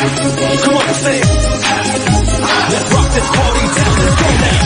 Come on, say it. Let's rock this party down. Go now.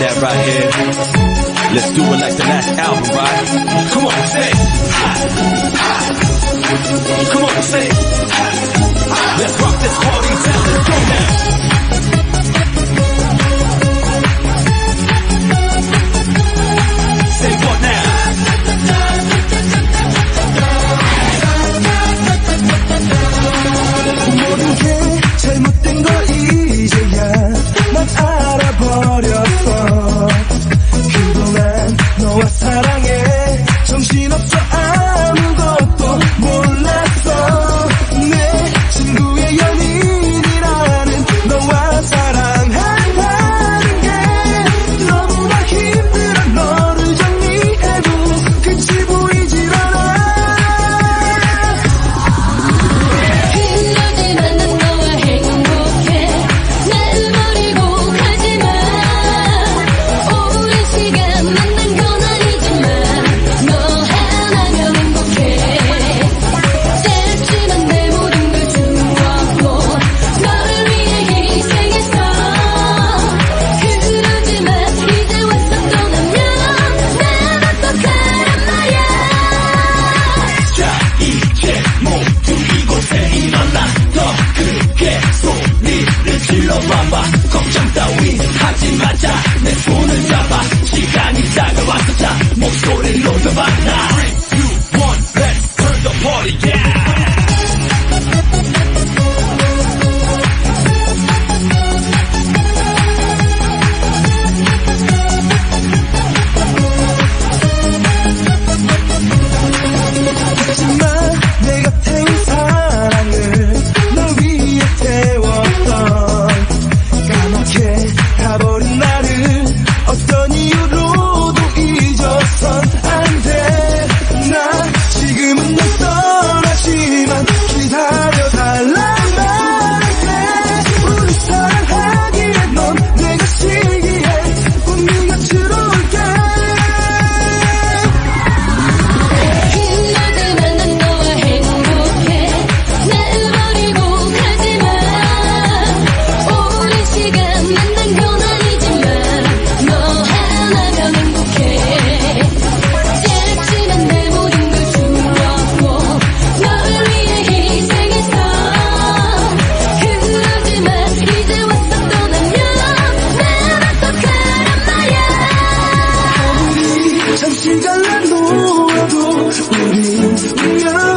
that right here. Let's do it like the last album, right? Come on, say, Come on, say, Let's rock this party down. Go now. 相信灿路孤独，无名无怨。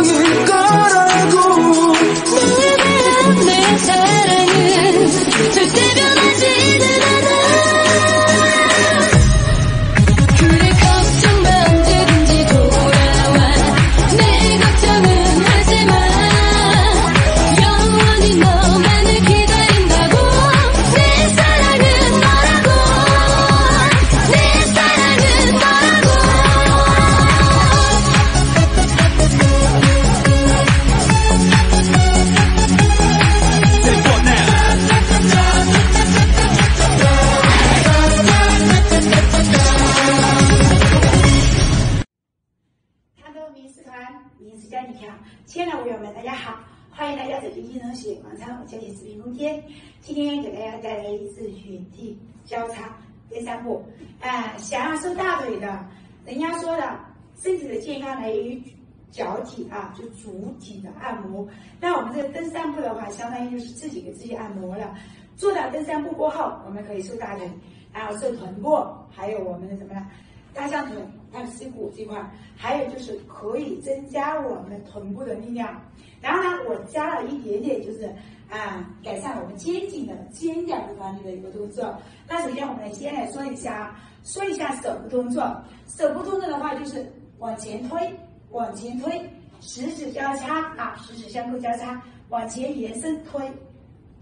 第三步。啊、想要瘦大腿的，人家说的，身体的健康来源于脚体啊，就足体的按摩。那我们这个登山步的话，相当于就是自己给自己按摩了。做到登山步过后，我们可以瘦大腿，然后瘦臀部，还有我们的什么呢？大象腿，还有膝骨这块，还有就是可以增加我们臀部的力量。然后呢，我加了一点点，就是啊，改善我们肩颈的肩胛骨发力的一个动作。那首先我们先来说一下，说一下手部动作。手部动作的话，就是往前推，往前推，十指交叉啊，十指相扣交叉，往前延伸推，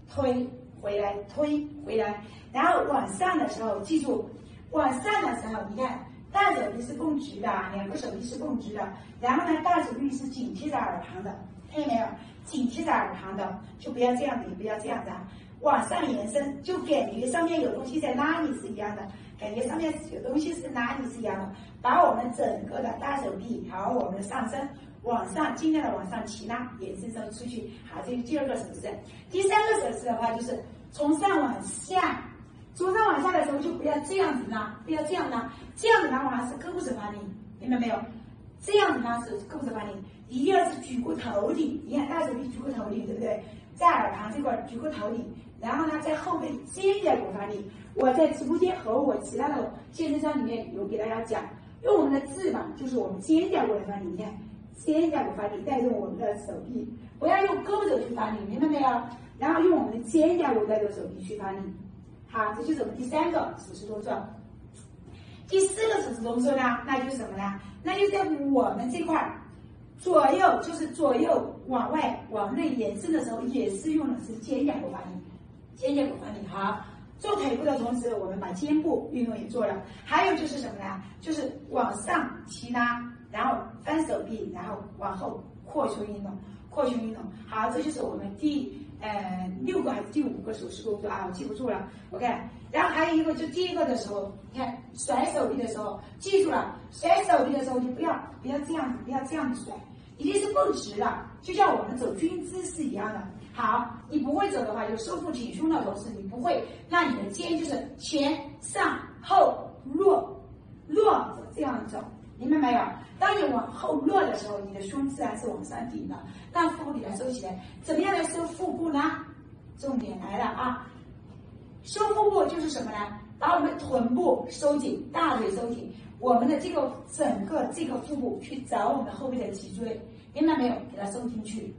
推回来，推回来，然后往上的时候，记住，往上的时候，你看大手臂是共直的，两个手臂是共直的，然后呢，大手臂是紧贴着耳旁的，看见没有？紧贴着耳旁的，就不要这样子，也不要这样子啊，往上延伸，就感觉上面有东西在拉你是一样的，感觉上面有东西是拉你是一样的，把我们整个的大手臂和我们的上身往上尽量的往上提拉，延伸伸出去。好，这是第二个手势。第三个手势的话，就是从上往下，从上往下的时候就不要这样子拉，不要这样拉，这样子拉的话是胳膊肘发力，明白没有？这样子拉是胳膊肘发力，一定要是举过头顶，你看大手臂举过头顶，对不对？在耳旁这块举过头顶，然后呢，在后背肩胛骨发力。我在直播间和我其他的健身操里面有给大家讲，用我们的翅膀，就是我们肩胛骨来发力，你看肩胛骨发力带动我们的手臂，不要用胳膊肘去发力，明白没有？然后用我们的肩胛骨带动手臂去发力。好，这就是我们第三个手势动作。第四个手势动作呢，那就是什么呢？那就在我们这块儿，左右就是左右往外往内延伸的时候，也是用的是肩胛骨发力，肩胛骨发力。好，做腿部的同时，我们把肩部运动也做了。还有就是什么呢？就是往上提拉，然后翻手臂，然后往后扩胸运动，扩胸运动。好，这就是我们第呃六个还是第五个手势动作啊？我记不住了。OK，然后还有一个，就第一个的时候，你看甩手臂的时候，记住了，甩手臂的时候就不要不要这样子，不要这样子甩，一定是绷直的，就像我们走军姿是一样的。好，你不会走的话，就收腹挺胸的同时，你不会，那你的肩就是前上后落落这样走，明白没有？当你往后落的时候，你的胸自然是往上顶的，让腹部给它收起来。怎么样来收腹部呢？重点来了啊！收腹部就是什么呢？把我们臀部收紧，大腿收紧，我们的这个整个这个腹部去找我们后背的脊椎，明白没有？给它收进去。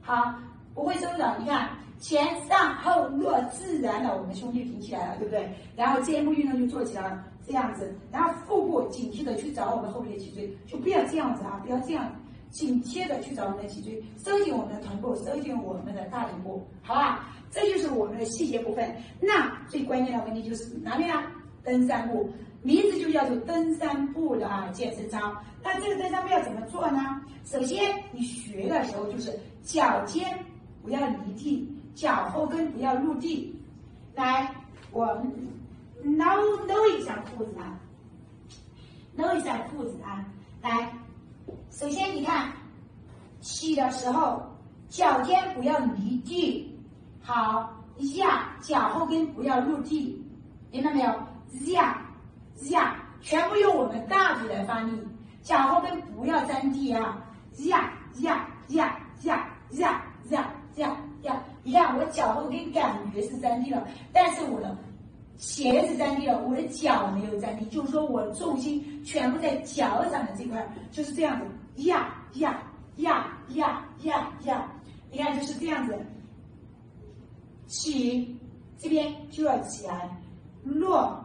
好，不会收的，你看前上后落，自然的我们胸肌挺起来了，对不对？然后肩部运动就做起来了，这样子，然后腹部警惕的去找我们后背的脊椎，就不要这样子啊，不要这样，紧贴的去找我们的脊椎，收紧我们的臀部，收紧我们的大臀部，好吧？这就是我们的细节部分。那最关键的问题就是哪里啊？登山步，名字就叫做登山步的啊健身操。那这个登山步要怎么做呢？首先你学的时候就是脚尖不要离地，脚后跟不要入地。来，我们搂搂一下裤子啊，搂一下裤子啊。来，首先你看，起的时候脚尖不要离地，好，压脚后跟不要入地，明白没有？压压，全部用我们大腿来发力，脚后跟不要沾地啊！压压压压压压压压！你看我脚后跟感觉是沾地了，但是我的鞋子沾地了，我的脚没有沾地，就是说我重心全部在脚掌的这块，就是这样子压压压压压压！你看就是这样子，起这边就要起来，落。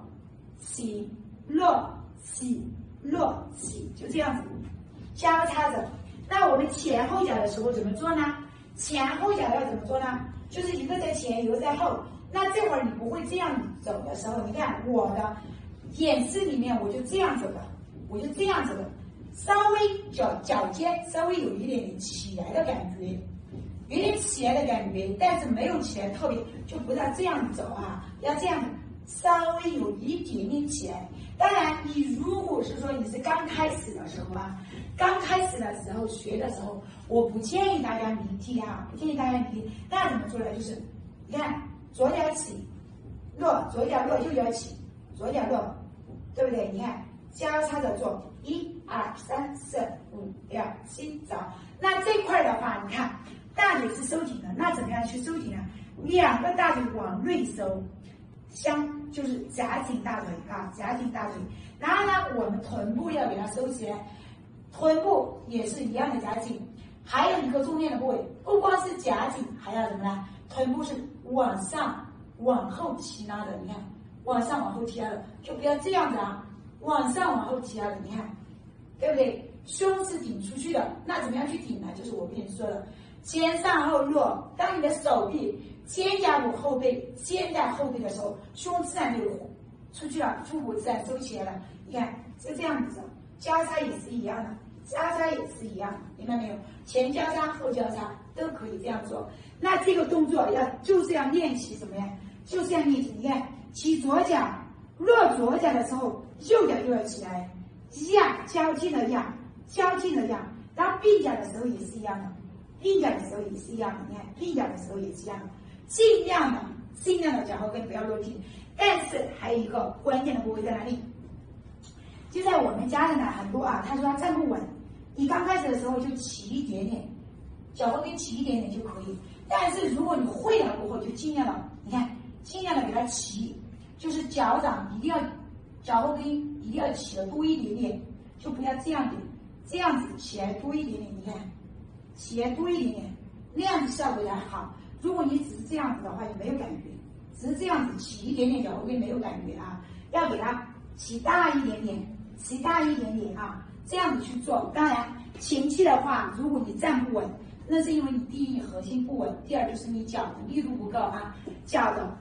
起落起落起，就这样子交叉着。那我们前后脚的时候怎么做呢？前后脚要怎么做呢？就是一个在前，一个在后。那这会儿你不会这样走的时候，你看我的演示里面我就这样走的，我就这样走的，稍微脚脚尖稍微有一点点起来的感觉，有点起来的感觉，但是没有起来特别，就不要这样走啊，要这样。稍微有一点点起来，当然，你如果是说你是刚开始的时候啊，刚开始的时候学的时候，我不建议大家离地啊，不建议大家离地。那怎么做呢？就是你看，左脚起，落，左脚落，右脚起，左脚落，对不对？你看，交叉着做，一二三四五六七走。那这块的话，你看大腿是收紧的，那怎么样去收紧呢？两个大腿往内收。相就是夹紧大腿啊，夹紧大腿。然后呢，我们臀部要给它收起来，臀部也是一样的夹紧。还有一个重点的部位，不光是夹紧，还要什么呢？臀部是往上、往后提拉的。你看，往上、往后提拉的，就不要这样子啊，往上、往后提拉的。你看，对不对？胸是顶出去的，那怎么样去顶呢？就是我跟你说的，肩上后落。当你的手臂。肩胛骨后背，肩在后背的时候，胸自然就出去了，腹部自然收起来了。你看，是这样子，交叉也是一样的，交叉也是一样，明白没有？前交叉，后交叉都可以这样做。那这个动作要就是要练习什么呀？就是要练习，你看，起左脚，落左脚的时候，右脚就要起来，压，交替的压，交替的压。然后并脚的时候也是一样的，并脚的时候也是一样的，你看，并脚的时候也是一样的。尽量的，尽量的脚后跟不要落地，但是还有一个关键的部位在哪里？就在我们家人呢，很多啊，他说他站不稳，你刚开始的时候就起一点点，脚后跟起一点点就可以。但是如果你会了过后，就尽量的，你看，尽量的给它起，脚掌一定要，脚后跟一定要起的多一点点，就不要这样子，这样子起来多一点点，你看，起来多一点点，那样子效果才好。如果你只是这样子的话，就没有感觉，只是这样子起一点点脚后跟没有感觉啊，要给它起大一点点，起大一点点啊，这样子去做。当然前期的话，如果你站不稳，那是因为你第一核心不稳，第二就是你脚的力度不够啊，脚的，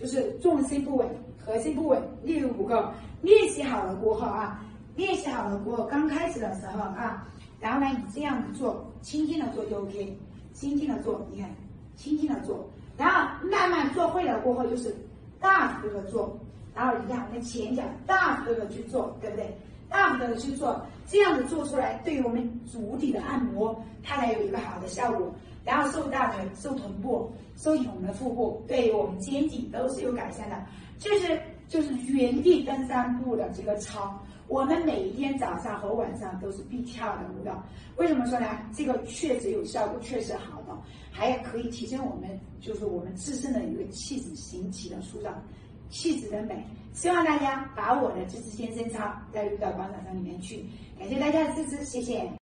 就是重心不稳，核心不稳，力度不够。练习好了过后啊，练习好了过后，刚开始的时候啊，然后呢你这样子做，轻轻的做就 OK，轻轻的做，你看。轻轻的做，然后慢慢做会了过后，就是大幅度的做，然后你看我们前脚大幅度的去做，对不对？大幅度的去做，这样子做出来，对于我们足底的按摩，它才有一个好的效果。然后瘦大腿、瘦臀部、收紧我们的腹部，对于我们肩颈都是有改善的。这是就是原地登山步的这个操。我们每一天早上和晚上都是必跳的舞蹈，为什么说呢？这个确实有效果，确实好的，还可以提升我们就是我们自身的一个气质形体的塑造，气质的美。希望大家把我的这支健身操带入到广场上里面去。感谢大家的支持，谢谢。